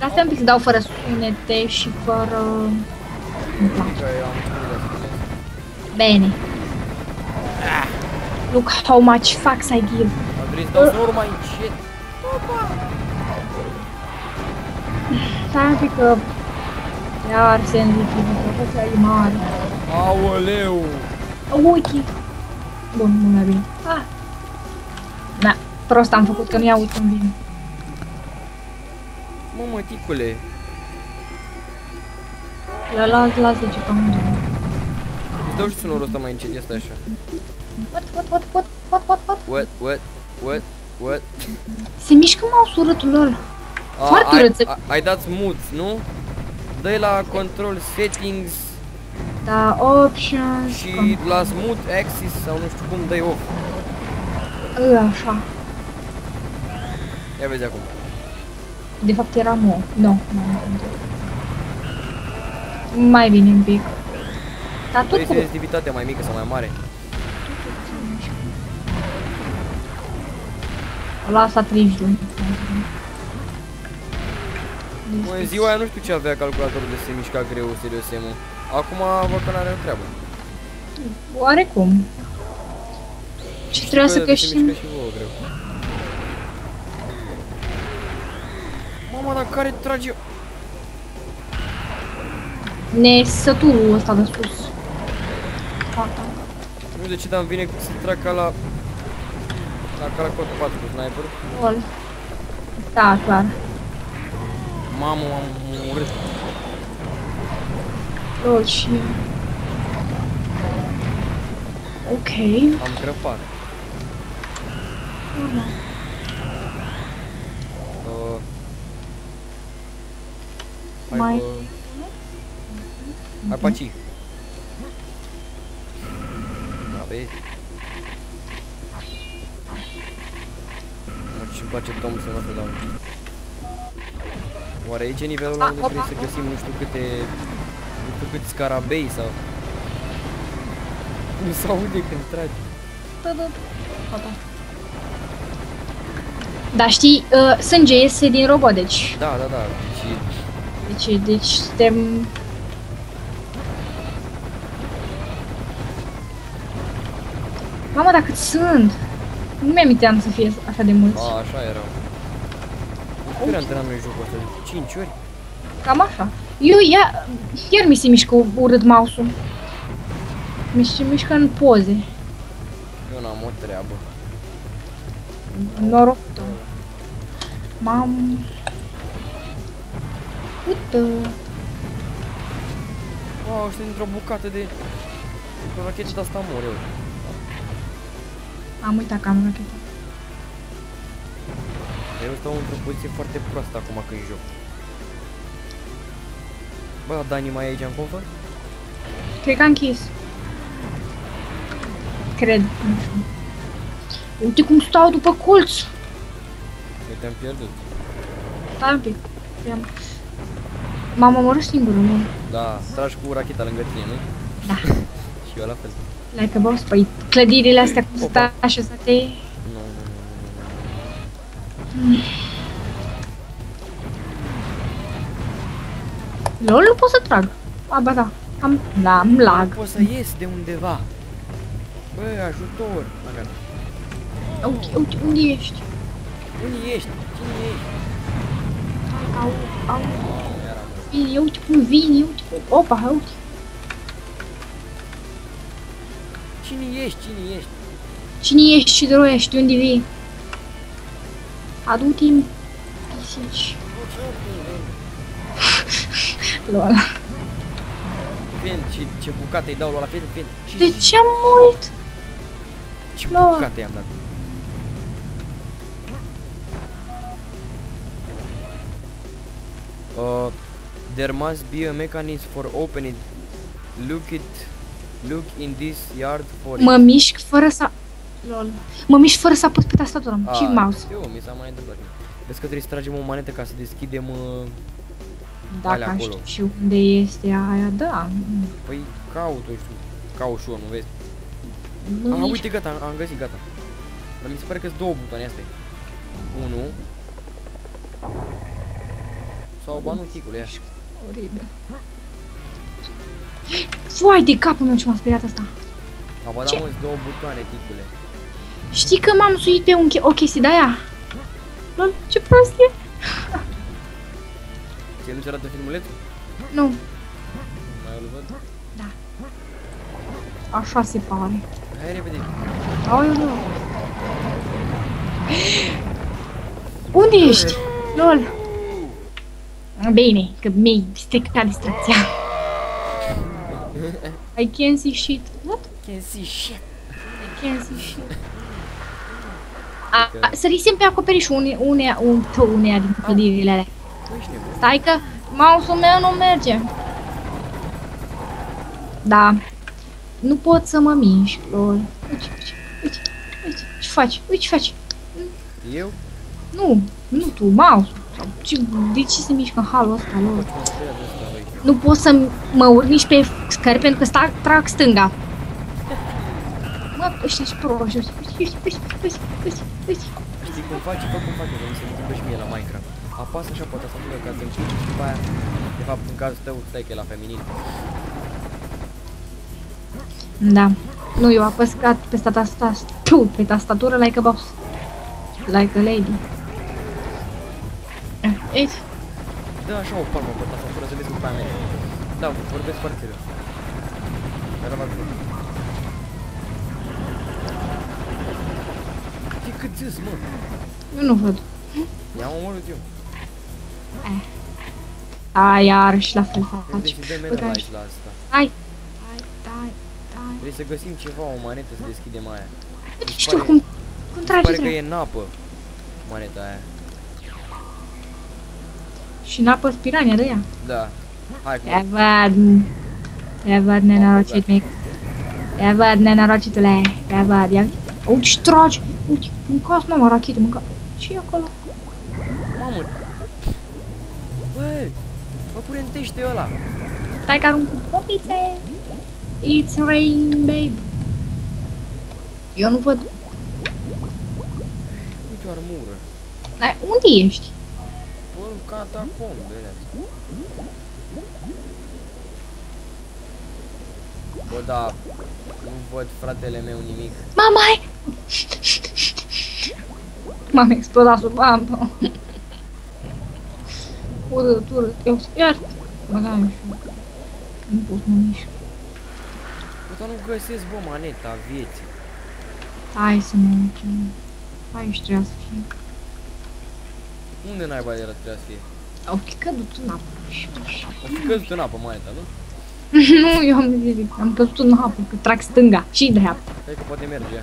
Dar stai un pic să dau fără sunete și fără... Nu place. Că eu am început de Bine. Look how much fucks I give. Am vrut să dau snurul mai încet. Stai un pic că... Iar sensitivitatea e mare. Aoleu! Uite! Bun, nu mai bine. Ah. Da, prost am făcut că nu iau când vine. Mă, măticule. La las, lasă ce cam unde. Îți dau și sonorul ăsta mai încet, ia stai așa. What, what, what, what, what, what, what? What, what, what, what? Se mișcă mouse urâtul ăla. A, Foarte ai, urât să- a- ai dat smooth, nu? Dă-i la control settings Da, options. și la smooth axis sau nu știu cum dai off. Ă, Așa. Ia vezi acum. De fapt era mo. Nu, nu, nu. Mai bine un pic. Dar tot Vrei cu... sensitivitatea mai mică sau mai mare? La asta 31. Mă, în ziua aia nu știu ce avea calculatorul de se mișca greu, serios, mă. Acum văd că n-are o treabă. Oarecum. Ce trebuie să se câștigăm? mișcă și vouă greu. Mama, dar care trage... Nesăturul ăsta de sus. Gata. Nu știu de ce, dar îmi vine să trag ca la... La ca la cod 4 cu sniper. Gol. Da, clar. Mamă, m-am murit. Lol și... Ok. Am crăpat. Uh, hai, Mai- bă. Hai, paci. Da, vezi? Mă, ce-mi place Thompson ăsta, doamne. Oare aici e nivelul la unde trebuie să găsim nu știu câte... Nu știu câți scarabei sau... Nu se aude când tragi. Da, da. Gata. Da, știi, uh, sânge iese din robot, deci... Da, da, da. Și Deci, deci suntem... Mamă, dar cât sunt! Nu mi-aminteam să fie așa de mulți. A, așa erau. De câte ori antrenam noi jocul ăsta? De 5 ori? Cam așa. Eu, ia, iar mi se mișcă urât mouse-ul. Mi se mișcă în poze. Eu n-am o treabă. Noroc tău. Mam... Uite. Wow, ăștia dintr-o bucată de... Dintr-o rachetă de asta mor eu. Am uitat că am racheta. Eu stau într-o poziție foarte proastă acum când joc. Bă, Dani mai e aici în confă? Cred că a închis. Cred. Nu știu. Uite cum stau după colț. Eu te-am pierdut. Stai un pic. I-am- M-am omorât singurul, nu? Da, tragi cu racheta lângă tine, nu? Da. Și eu la fel. Like a boss. Păi clădirile astea cum Opa. stai așezate... Nu, nu, nu, nu, nu. LOL nu pot să trag. A, ba da. Am, da, am lag. Nu pot să ies de undeva. Bă, ajutor. Așa. Uite, uite, unde ești? Unde ești? Cine ești? Au, au. Eram. Vine, uite cum vine, uite cum... Opa, uite. Cine ești? Cine ești? Cine ești și de ești? De unde vii? Adu-te-mi pisici. LOL. Fien, ce, ce bucate îi dau la fien, fien. Și De ce mult? ce Lol. bucate i-am dat. Uh, there must be a mechanism for opening. Look it, look in this yard for Mă it. mișc fără să... LOL. Mă mișc fără să apăs pe tastatură. Ah, Și mouse. Eu, mi s-a mai întâmplat. Vezi că trebuie să tragem o manetă ca să deschidem... Uh, Dacă alea acolo. știu și unde este aia, da. păi caut, o știu, caut și eu, nu vezi? Nu Ah, mișc. uite, gata, am găsit, gata. Dar mi se pare că sunt două butoane astea. Unu. Sau Sau ba nu, ticule, ia. Oribil. Vai de capul meu ce m-a speriat asta. Am bă, da, Ce? mă, două butoane, ticule. Știi că m-am suit pe un che- o chestie de-aia? Lol, ce prost e. Ție nu-ți arată filmulețul? Nu, Mai îl văd? așa se pare. Hai repede. Aoleu. Unde ești? Lol. Bine, că mi-ai stricat distracția. Și can't see shit. What? Can't see shit. Și can't see shit. A, a, sărisem pe acoperiș une, une, un, pe unea din clădirile alea. Tu ești nebun. Stai că mouse-ul meu nu merge. Da. Nu pot să mă mișc, lol. Uite, uite, uite, uite, ce faci? Uite ce faci? Eu? Nu, nu tu, mouse Sau ce, de ce se mișcă în halul ăsta, lol? Mă, ce mă speria de ăsta, băi. Nu pot să mă urc nici pe scări pentru că sta, trag stânga. Mă, ăștia ce proști, uite, uite, uite, uite, uite, uite. Știi cum faci? Fă cum faci, că mi se întâmplă și mie la Minecraft. Apasă așa pe tastatură ca să încerci și după aia, de fapt, în cazul tău, stai că e la feminin. Da. Nu, eu apăs ca pe tastatură, tu, pe tastatură like a boss. Like a lady. Eh, Uite, Dă așa o palmă pe tastatură să vezi cum pe aia merge. Da, vorbesc foarte serios. Dar am acolo. E cât zis, mă? eu nu văd. I-am omorât eu. A, iarăși la fel faci. Deci dă Uite medal aici. aici la asta. Hai, hai, dai, dai. Trebuie să găsim ceva, o manetă să deschidem aia. Uite, Mi știu pare- cum, cum Mi trage pare că treaba. e în apă. Maneta aia. Și n-a păs pirania de ea. Da. Hai cu Te văd. Te văd, nenorocit mic. Te văd, nenorocitule. Te văd, ia. Uite și tragi. Uite, mâncați, mamă, rachete, mânca. ce e acolo? Mamă! Bă! Mă curentește ăla! Stai că arunc cu popițe. It's rain, babe. Eu nu văd. Uite o armură. Dar unde ești? Bă, catacombele. Bă, da, nu văd fratele meu nimic. Mama, hai! M-am explodat sub apă. Urât, urât. Eu, iar. Bă, da, nu știu. Nu pot să mă mișc. Bă, dar nu găsesc, bă, maneta vieții. Hai să mă uităm. Aici trebuie să fie. Unde naiba era trebuia să fie? Au căzut în apă. O fi căzut în apă maneta, nu? nu, eu am zis, am căzut în apă, că trag stânga și dreapta. Cred că poate merge.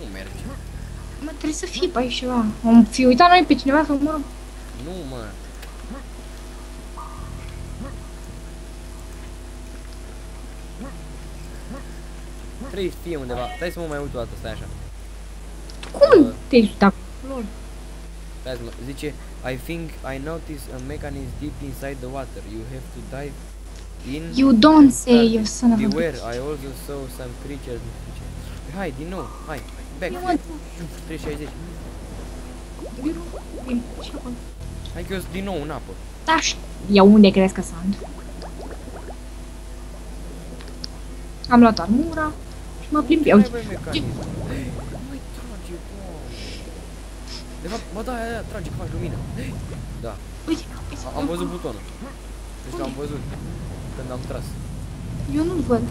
Nu merge. Mă, trebuie să fie pe aici ceva. Am fi uitat noi pe cineva să mă... Nu, mă. Trebuie să fie undeva. Stai să mă mai uit o dată, stai așa. Cum te-ai uitat? Lol. Stai să mă. Zice, I think I notice a mechanism deep inside the water. You have to dive in. You don't say, you son of a Beware, bitch. I also saw some creatures. Hai, din nou, hai, back. Eu mă... 360. Bine, și acolo. Hai că eu sunt din nou în apă. Da, și eu unde crezi că sunt? Am luat armura și mă plimb. Ia Hai, uite. băi, mecanism. Nu mai trage, doamne. De fapt, bă, da, aia, aia, trage, că faci lumină. Da, Uite, uite. a- am văzut butonul. Deci l-am văzut când am tras. Eu nu-l văd.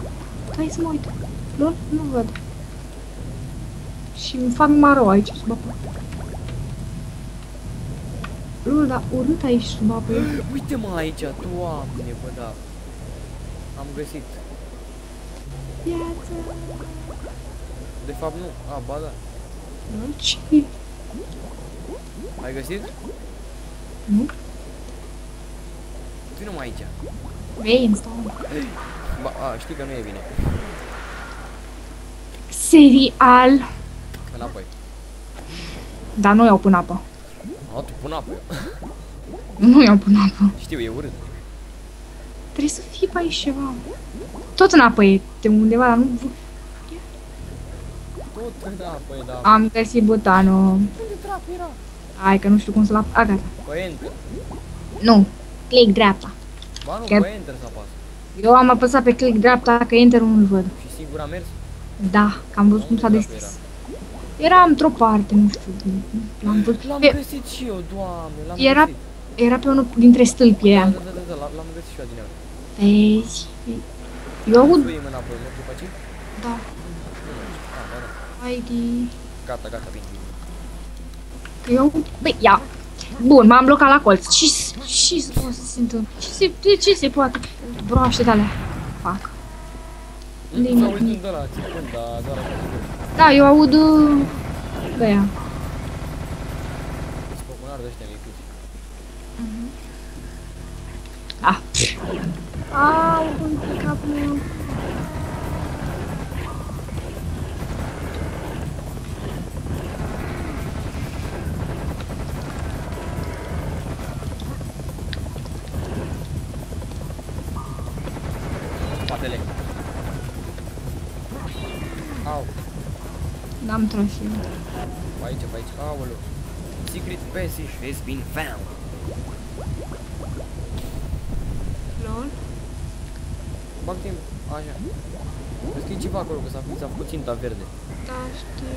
Hai să mă uit. Lol, nu văd. Și îmi fac maro aici sub apă. Lol, dar urât aici sub apă. Uite-mă aici, doamne, bă, da. Am găsit. Viață. De fapt, nu. A, ba da. Lol, ce? Ai găsit? Nu? Vino mai aici. Vei, îmi stau. Ba, a, știi că nu e bine. Serial. Înapoi. Dar nu iau până apă. A, tu pun apă. Nu iau până apă. Știu, e urât. Trebuie să fie pe aici ceva. Tot în apă e de undeva, dar nu văd. Tot în apă e, da. Am găsit butanul. Unde dracu era? Hai că nu știu cum să-l ap... A, gata. Pe enter. Nu. click dreapta. Ba nu, Chiar- pe enter să apasă. Eu am apăsat pe click dreapta, că enter nu-l văd. Și sigur a mers? Da, că am văzut cum s-a Unde deschis. era? Era într-o parte, nu știu. L-am văzut. L-am Pe, găsit și eu, doamne, l-am Era- găsit. era pe unul dintre stâlpi Da, aia. da, da, da, da, l-am- l-am găsit și eu din el. Vezi? Eu aud... Suim înapoi, mergi pe aici? Da, Nu mergi. Ah, ba da. hai de... Gata, gata, bine. Că eu... Băi, ia! Bun, m-am blocat la colț. Ce, ce o să se întâmple? Ce se, de ce se poate? Broaște de alea. Fac. Limit. S-a uitat de la țipând, dar doar așa zic eu. Da, eu aud... uh, N-am tras eu. pe aici, pe aici. Aoleu. Secret passage has been found. Lol. Bag timp, așa. Vezi că e ceva acolo, că s-a s-a făcut ținta verde. Da, știu.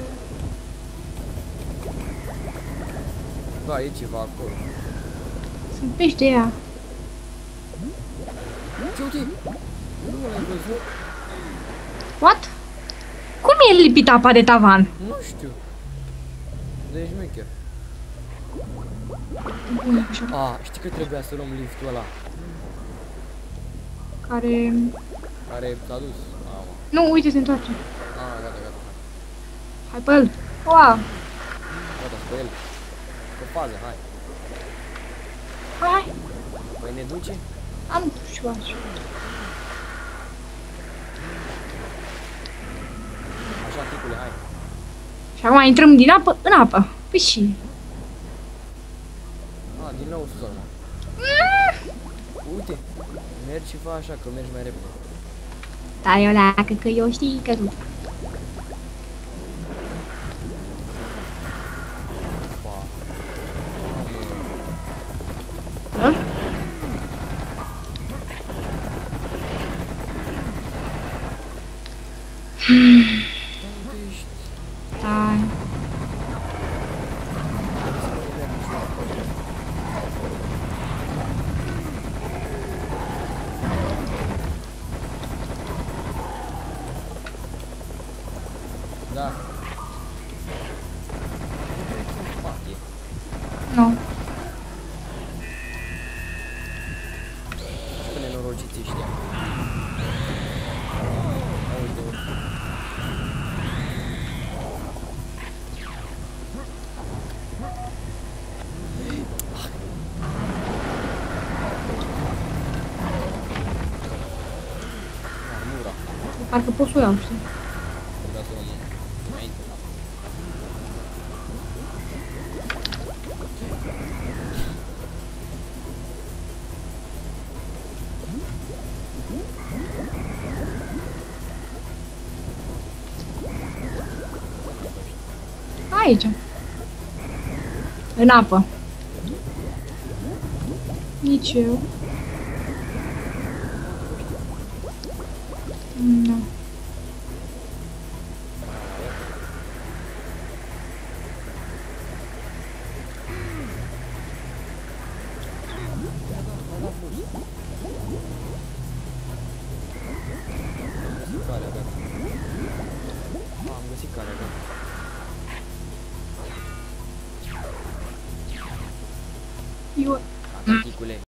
Da, e ceva acolo. Sunt pește ea. Ce uite? Nu l-ai văzut? What? Cum e lipit apa de tavan? Nu știu. Deci șmecher. Bun, așa. A, știi că trebuia să luăm liftul ăla Care... care s-a dus. A, mă. Nu, uite, se întoarce. A, gata, gata. Hai pe el. Wow. Gata, pe el. Pe fază, hai. Hai. Păi ne duce? Am și eu așa. Așa, ticule, hai. Și acum intrăm din apă în apă. Păi și... A, din nou sus acum. Uite, mergi și fă așa, că mergi mai repede. Da, eu la că eu știi că tu. Pa. Nu. Ce nenorociți ăștia. Ia uite, uite. Armura. Aici. În apă. Nici eu. Nu. Găsit